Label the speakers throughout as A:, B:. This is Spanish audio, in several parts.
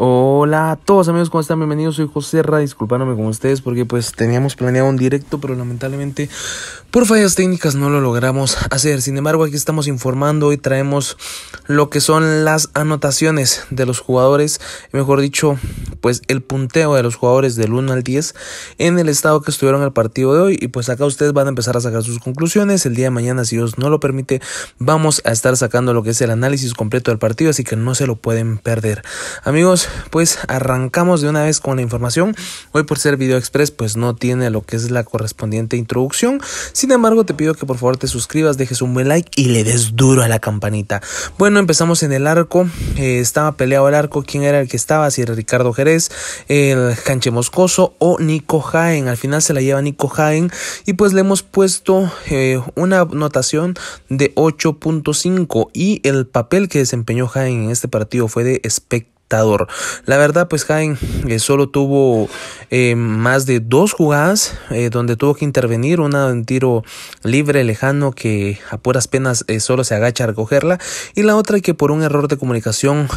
A: Hola a todos amigos, ¿cómo están? Bienvenidos, soy José Ra, disculpándome con ustedes porque pues teníamos planeado un directo, pero lamentablemente por fallas técnicas no lo logramos hacer. Sin embargo, aquí estamos informando y traemos lo que son las anotaciones de los jugadores, mejor dicho, pues el punteo de los jugadores del 1 al 10 en el estado que estuvieron el partido de hoy y pues acá ustedes van a empezar a sacar sus conclusiones. El día de mañana, si Dios no lo permite, vamos a estar sacando lo que es el análisis completo del partido, así que no se lo pueden perder. Amigos, pues arrancamos de una vez con la información. Hoy por ser video express pues no tiene lo que es la correspondiente introducción. Sin embargo te pido que por favor te suscribas, dejes un buen like y le des duro a la campanita. Bueno, empezamos en el arco. Eh, estaba peleado el arco. ¿Quién era el que estaba? Si era Ricardo Jerez, el Canche Moscoso o Nico Jaén. Al final se la lleva Nico Jaén y pues le hemos puesto eh, una notación de 8.5 y el papel que desempeñó Jaén en este partido fue de espectacular la verdad, pues Jaén eh, solo tuvo eh, más de dos jugadas eh, donde tuvo que intervenir, una en tiro libre lejano que a puras penas solo se agacha a recogerla y la otra que por un error de comunicación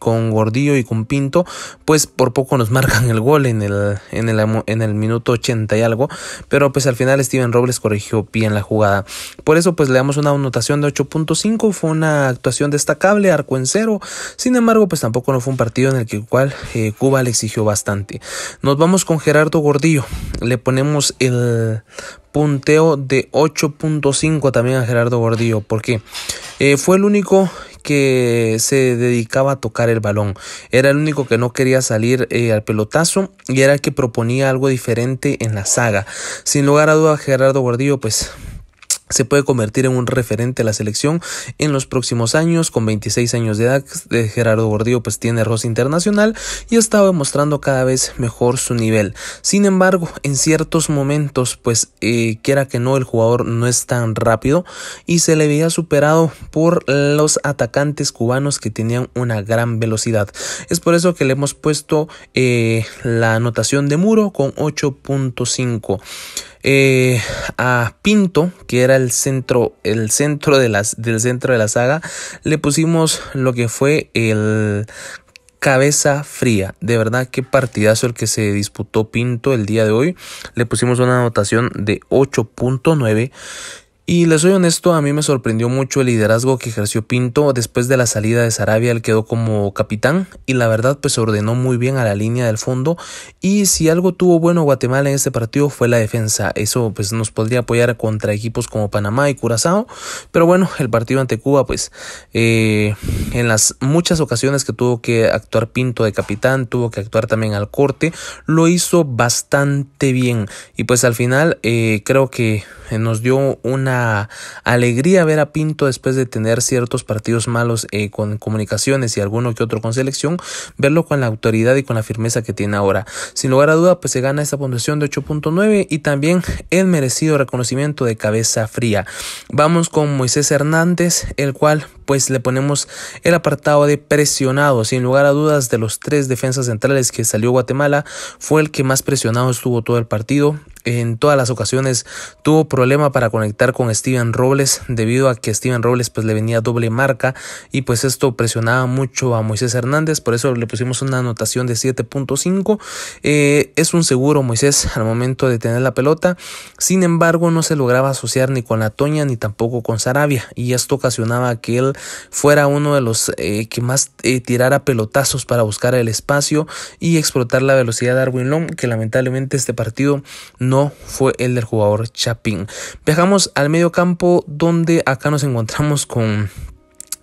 A: con Gordillo y con Pinto, pues por poco nos marcan el gol en el, en el, en el minuto 80 y algo, pero pues al final Steven Robles corrigió bien la jugada. Por eso pues le damos una anotación de 8.5, fue una actuación destacable, arco en cero, sin embargo pues tampoco no fue un partido en el que cual eh, Cuba le exigió bastante. Nos vamos con Gerardo Gordillo. Le ponemos el punteo de 8.5 también a Gerardo Gordillo. porque eh, fue el único que se dedicaba a tocar el balón. Era el único que no quería salir eh, al pelotazo y era el que proponía algo diferente en la saga. Sin lugar a duda, Gerardo Gordillo, pues se puede convertir en un referente a la selección en los próximos años. Con 26 años de edad, Gerardo Gordillo pues tiene rosa internacional y ha estado demostrando cada vez mejor su nivel. Sin embargo, en ciertos momentos, pues eh, quiera que no, el jugador no es tan rápido y se le veía superado por los atacantes cubanos que tenían una gran velocidad. Es por eso que le hemos puesto eh, la anotación de muro con 8.5. Eh, a Pinto, que era el centro, el centro de las, del centro de la saga, le pusimos lo que fue el cabeza fría. De verdad, qué partidazo el que se disputó Pinto el día de hoy. Le pusimos una anotación de 8.9 y les soy honesto, a mí me sorprendió mucho el liderazgo que ejerció Pinto después de la salida de Sarabia, él quedó como capitán y la verdad pues ordenó muy bien a la línea del fondo. Y si algo tuvo bueno Guatemala en este partido fue la defensa, eso pues nos podría apoyar contra equipos como Panamá y Curazao, pero bueno, el partido ante Cuba pues eh, en las muchas ocasiones que tuvo que actuar Pinto de capitán, tuvo que actuar también al corte, lo hizo bastante bien. Y pues al final eh, creo que nos dio una alegría ver a Pinto después de tener ciertos partidos malos eh, con comunicaciones y alguno que otro con selección, verlo con la autoridad y con la firmeza que tiene ahora. Sin lugar a duda, pues se gana esta puntuación de 8.9 y también el merecido reconocimiento de cabeza fría. Vamos con Moisés Hernández, el cual pues le ponemos el apartado de presionado. Sin lugar a dudas, de los tres defensas centrales que salió Guatemala, fue el que más presionado estuvo todo el partido en todas las ocasiones tuvo problema para conectar con Steven Robles debido a que Steven Robles pues le venía doble marca y pues esto presionaba mucho a Moisés Hernández por eso le pusimos una anotación de 7.5 eh, es un seguro Moisés al momento de tener la pelota. Sin embargo no se lograba asociar ni con la Toña ni tampoco con Sarabia y esto ocasionaba que él fuera uno de los eh, que más eh, tirara pelotazos para buscar el espacio y explotar la velocidad de Arwin Long que lamentablemente este partido no fue el del jugador Chapín. Viajamos al medio campo donde acá nos encontramos con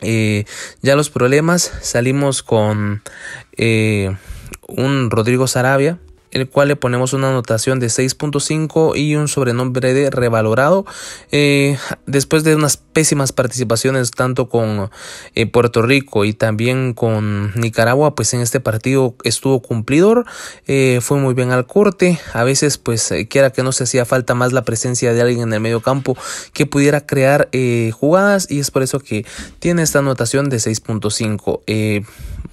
A: eh, ya los problemas. Salimos con eh, un Rodrigo Sarabia el cual le ponemos una anotación de 6.5 y un sobrenombre de revalorado. Eh, después de unas pésimas participaciones tanto con eh, Puerto Rico y también con Nicaragua, pues en este partido estuvo cumplidor, eh, fue muy bien al corte. A veces, pues, quiera que no se hacía falta más la presencia de alguien en el medio campo que pudiera crear jugadas y es por eso que tiene esta anotación de 6.5.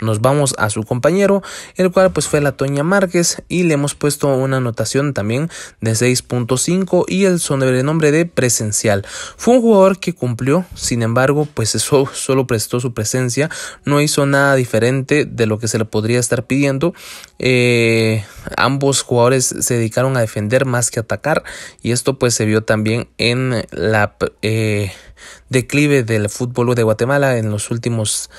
A: nos vamos a su compañero, el cual pues fue la Toña Márquez y le hemos puesto una anotación también de 6.5 y el sobrenombre de presencial. Fue un jugador que cumplió, sin embargo, pues eso solo prestó su presencia, no hizo nada diferente de lo que se le podría estar pidiendo. Eh, ambos jugadores se dedicaron a defender más que atacar y esto pues se vio también en la eh, declive del fútbol de Guatemala en los últimos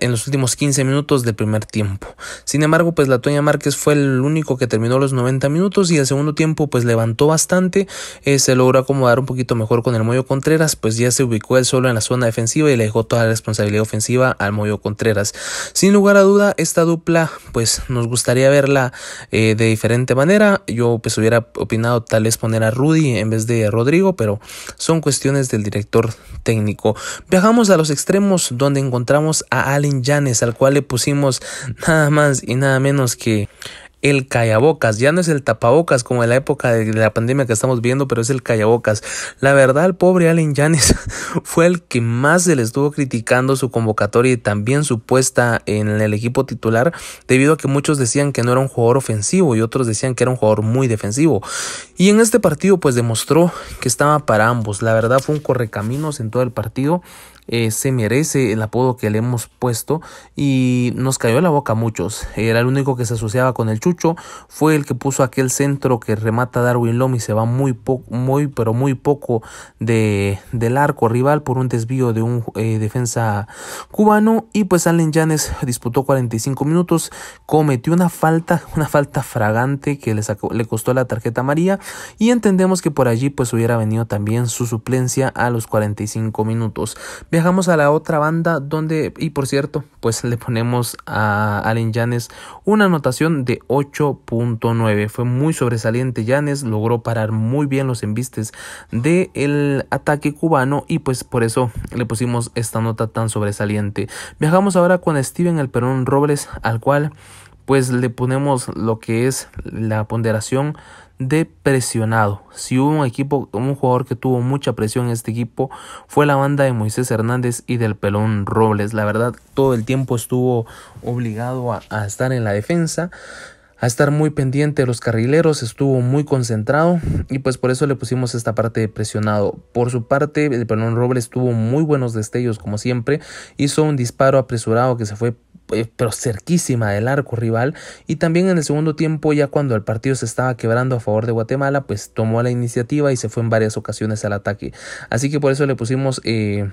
A: en los últimos 15 minutos del primer tiempo. Sin embargo, pues la Toña Márquez fue el único que terminó los 90 minutos y el segundo tiempo pues levantó bastante, eh, se logró acomodar un poquito mejor con el Moyo Contreras, pues ya se ubicó él solo en la zona defensiva y le dejó toda la responsabilidad ofensiva al Moyo Contreras. Sin lugar a duda, esta dupla pues nos gustaría verla eh, de diferente manera. Yo pues hubiera opinado tal vez poner a Rudy en vez de Rodrigo, pero son cuestiones del director técnico. Viajamos a los extremos donde encontramos a Allen Janes, al cual le pusimos nada más y nada menos que el callabocas. Ya no es el tapabocas como en la época de la pandemia que estamos viendo, pero es el callabocas. La verdad, el pobre Allen Janes fue el que más se le estuvo criticando su convocatoria y también su puesta en el equipo titular, debido a que muchos decían que no era un jugador ofensivo y otros decían que era un jugador muy defensivo. Y en este partido, pues demostró que estaba para ambos. La verdad, fue un correcaminos en todo el partido. Eh, se merece el apodo que le hemos puesto y nos cayó la boca a muchos. Era el único que se asociaba con el Chucho, fue el que puso aquel centro que remata Darwin Lom y se va muy poco, muy pero muy poco de, del arco rival por un desvío de un eh, defensa cubano y pues Allen Janes disputó 45 minutos, cometió una falta, una falta fragante que le, sacó, le costó la tarjeta amarilla y entendemos que por allí pues hubiera venido también su suplencia a los 45 minutos. Viajamos a la otra banda donde, y por cierto, pues le ponemos a Allen Yanes una anotación de 8.9. Fue muy sobresaliente Yanes, logró parar muy bien los embistes del ataque cubano y pues por eso le pusimos esta nota tan sobresaliente. Viajamos ahora con Steven El Perón Robles, al cual pues le ponemos lo que es la ponderación de presionado. Si hubo un equipo, un jugador que tuvo mucha presión en este equipo, fue la banda de Moisés Hernández y del Pelón Robles. La verdad, todo el tiempo estuvo obligado a, a estar en la defensa a estar muy pendiente de los carrileros, estuvo muy concentrado y pues por eso le pusimos esta parte de presionado. Por su parte, el Pelón Robles tuvo muy buenos destellos como siempre, hizo un disparo apresurado que se fue pero cerquísima del arco rival. Y también en el segundo tiempo ya cuando el partido se estaba quebrando a favor de Guatemala pues tomó la iniciativa y se fue en varias ocasiones al ataque. Así que por eso le pusimos eh,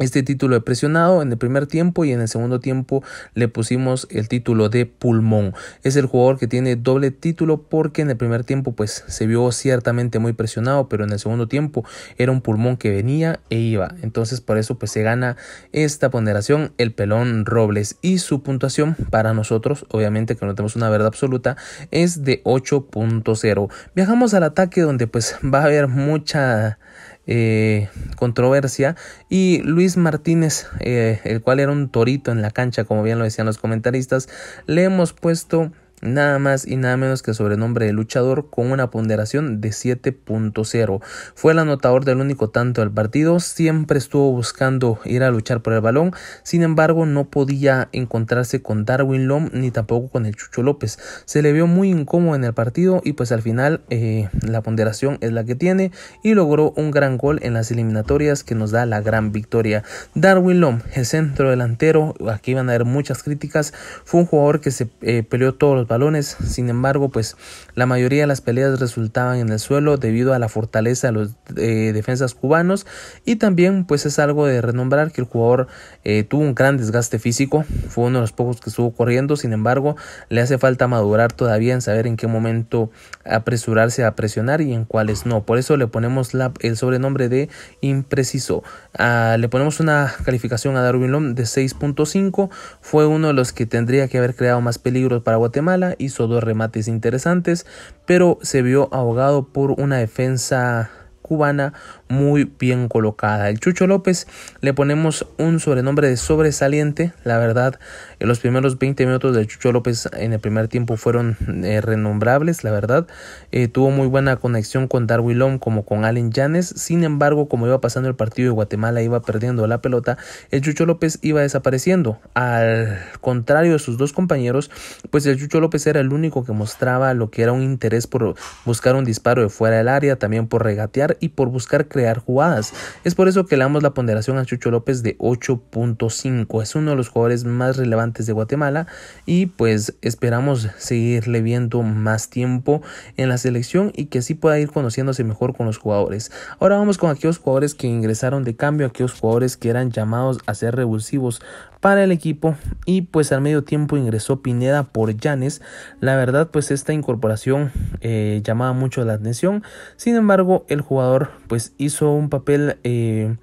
A: este título de presionado en el primer tiempo y en el segundo tiempo le pusimos el título de pulmón. Es el jugador que tiene doble título porque en el primer tiempo pues se vio ciertamente muy presionado, pero en el segundo tiempo era un pulmón que venía e iba. Entonces por eso pues se gana esta ponderación el pelón Robles y su puntuación para nosotros, obviamente que no tenemos una verdad absoluta, es de 8.0. Viajamos al ataque donde pues va a haber mucha eh, controversia. Y Luis Martínez, eh, el cual era un torito en la cancha, como bien lo decían los comentaristas, le hemos puesto nada más y nada menos que sobrenombre de luchador con una ponderación de 7.0. Fue el anotador del único tanto del partido, siempre estuvo buscando ir a luchar por el balón, sin embargo no podía encontrarse con Darwin Lom ni tampoco con el Chucho López. Se le vio muy incómodo en el partido y pues al final eh, la ponderación es la que tiene y logró un gran gol en las eliminatorias que nos da la gran victoria. Darwin Lom, el centro delantero, aquí van a haber muchas críticas, fue un jugador que se eh, peleó todos los balones. Sin embargo, pues la mayoría de las peleas resultaban en el suelo debido a la fortaleza de los eh, defensas cubanos y también pues es algo de renombrar que el jugador eh, tuvo un gran desgaste físico, fue uno de los pocos que estuvo corriendo, sin embargo le hace falta madurar todavía en saber en qué momento apresurarse a presionar y en cuáles no. Por eso le ponemos el sobrenombre de impreciso. Ah, le ponemos una calificación a Darwin Lom de 6.5, fue uno de los que tendría que haber creado más peligros para Guatemala hizo dos remates interesantes, pero se vio ahogado por una defensa cubana muy bien colocada. El Chucho López le ponemos un sobrenombre de sobresaliente. La verdad, en los primeros 20 minutos de Chucho López en el primer tiempo fueron eh, renombrables, la verdad. Eh, tuvo muy buena conexión con Darwin Long como con Allen Yanes. Sin embargo, como iba pasando el partido de Guatemala, iba perdiendo la pelota, el Chucho López iba desapareciendo. Al contrario de sus dos compañeros, pues el Chucho López era el único que mostraba lo que era un interés por buscar un disparo de fuera del área, también por regatear y por buscar jugadas. Es por eso que le damos la ponderación a Chucho López de 8.5. Es uno de los jugadores más relevantes de Guatemala y pues esperamos seguirle viendo más tiempo en la selección y que así pueda ir conociéndose mejor con los jugadores. Ahora vamos con aquellos jugadores que ingresaron de cambio, aquellos jugadores que eran llamados a ser revulsivos para el equipo y pues al medio tiempo ingresó Pineda por Llanes. La verdad pues esta incorporación eh, llamaba mucho la atención. Sin embargo el jugador pues hizo un papel eh,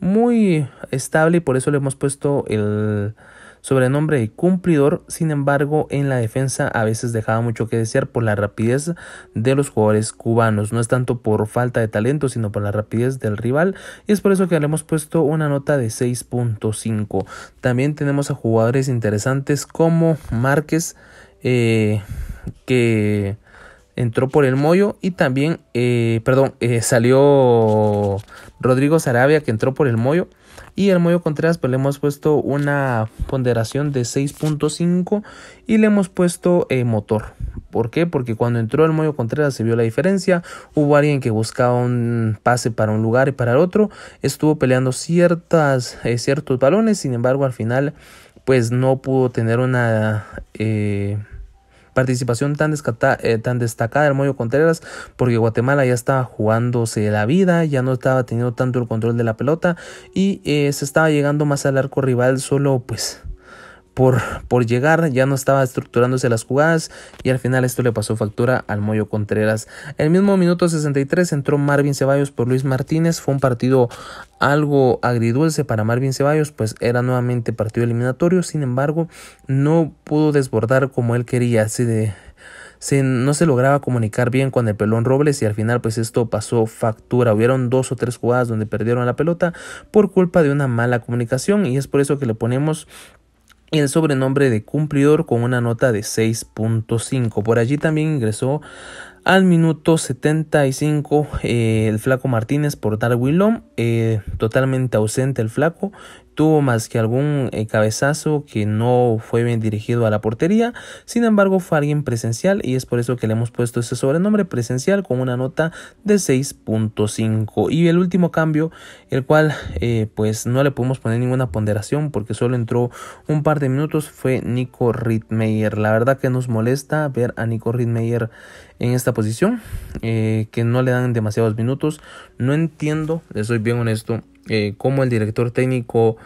A: muy estable y por eso le hemos puesto el sobrenombre de cumplidor, sin embargo en la defensa a veces dejaba mucho que desear por la rapidez de los jugadores cubanos, no es tanto por falta de talento sino por la rapidez del rival y es por eso que le hemos puesto una nota de 6.5. También tenemos a jugadores interesantes como Márquez eh, que entró por el Moyo y también, eh, perdón, eh, salió Rodrigo Sarabia que entró por el Moyo y el Moyo Contreras pues le hemos puesto una ponderación de 6.5 y le hemos puesto eh, motor. ¿Por qué? Porque cuando entró el Moyo Contreras se vio la diferencia. Hubo alguien que buscaba un pase para un lugar y para el otro. Estuvo peleando ciertas, eh, ciertos balones. Sin embargo, al final, pues no pudo tener una eh, participación tan, eh, destacada del Moyo Contreras porque Guatemala ya estaba jugándose la vida, ya no estaba teniendo tanto el control de la pelota y eh, se estaba llegando más al arco rival solo pues por, por llegar, ya no estaba estructurándose las jugadas y al final esto le pasó factura al Moyo Contreras. El mismo minuto 63 entró Marvin Ceballos por Luis Martínez, fue un partido algo agridulce para Marvin Ceballos, pues era nuevamente partido eliminatorio, sin embargo no pudo desbordar como él quería, así de se, no se lograba comunicar bien con el pelón Robles y al final pues esto pasó factura. Hubieron dos o tres jugadas donde perdieron la pelota por culpa de una mala comunicación y es por eso que le ponemos el sobrenombre de cumplidor con una nota de 6.5. Por allí también ingresó al minuto 75 eh, el flaco Martínez por Darwin Lom, eh, totalmente ausente el flaco, tuvo más que algún eh, cabezazo que no fue bien dirigido a la portería, sin embargo fue alguien presencial y es por eso que le hemos puesto ese sobrenombre presencial con una nota de 6.5 y el último cambio el cual eh, pues no le podemos poner ninguna ponderación porque solo entró un par de minutos fue Nico Rittmeyer la verdad que nos molesta ver a Nico Rittmeyer en esta posición eh, que no le dan demasiados minutos. No entiendo les soy bien honesto eh, como el director técnico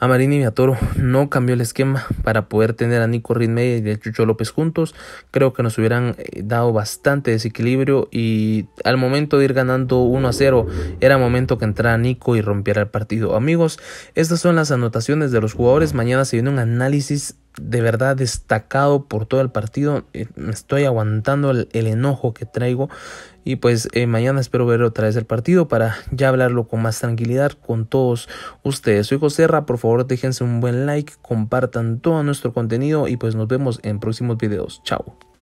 A: Amarini Viatoro no cambió el esquema para poder tener a Nico Ridmey y a Chucho López juntos. Creo que nos hubieran eh, dado bastante desequilibrio y al momento de ir ganando 1 a 0 era momento que entrara Nico y rompiera el partido. Amigos, estas son las anotaciones de los jugadores. Mañana se viene un análisis de verdad destacado por todo el partido. Eh, me estoy aguantando el, enojo que traigo. Y pues eh, mañana espero ver otra vez el partido para ya hablarlo con más tranquilidad con todos ustedes. Soy José por favor déjense un buen like, compartan todo nuestro contenido y pues nos vemos en próximos videos. Chao.